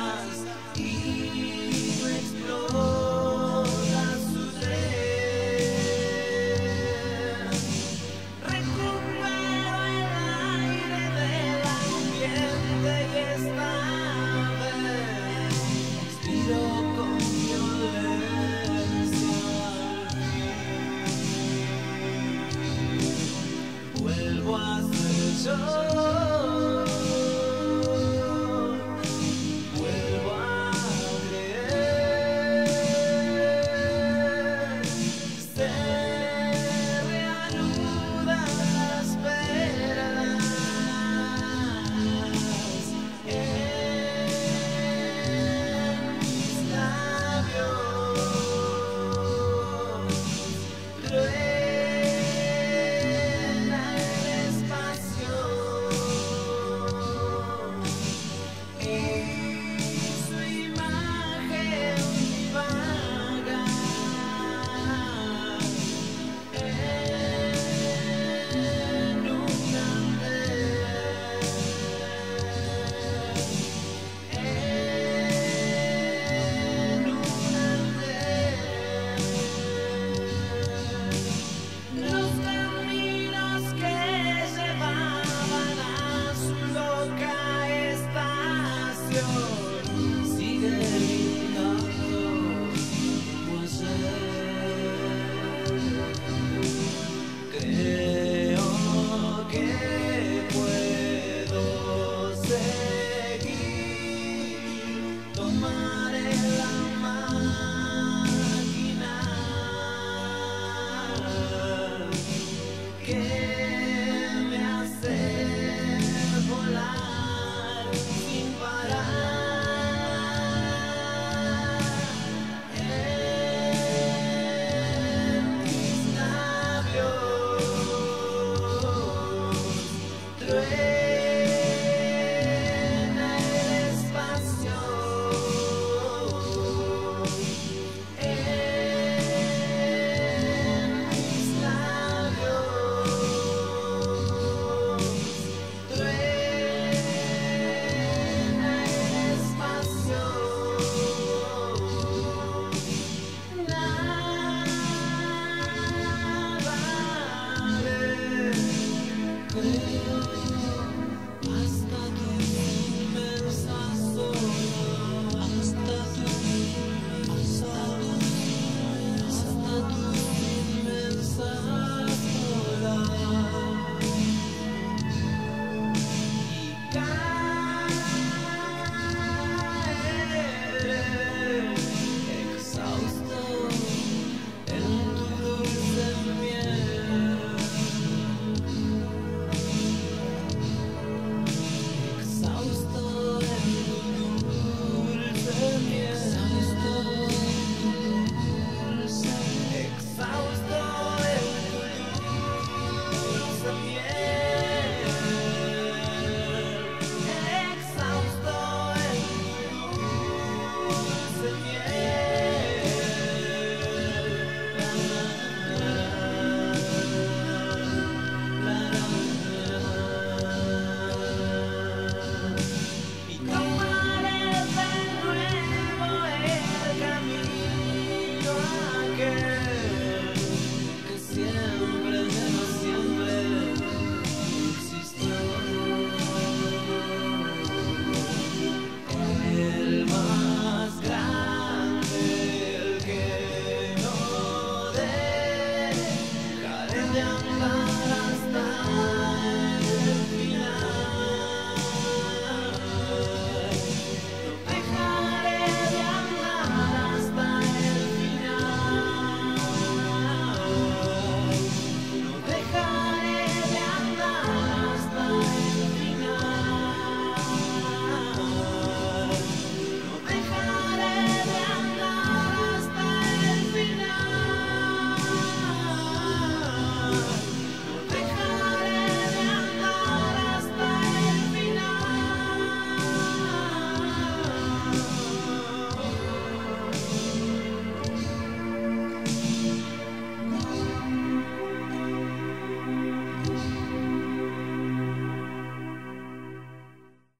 Heridas